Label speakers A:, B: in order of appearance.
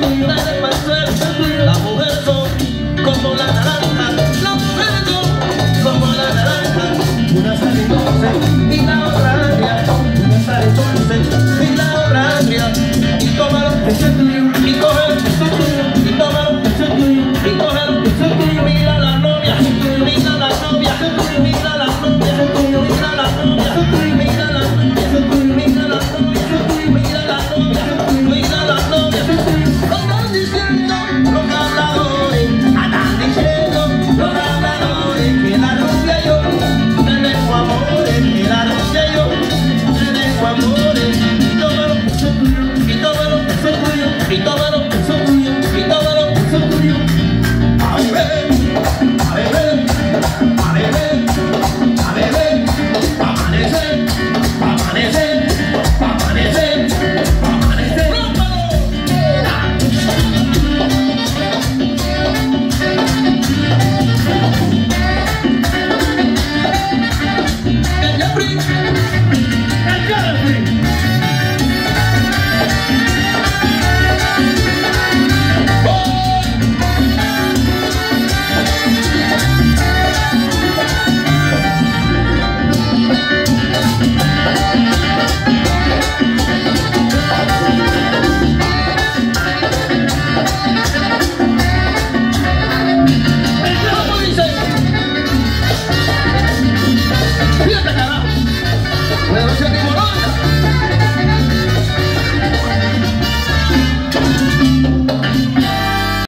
A: Nada pasar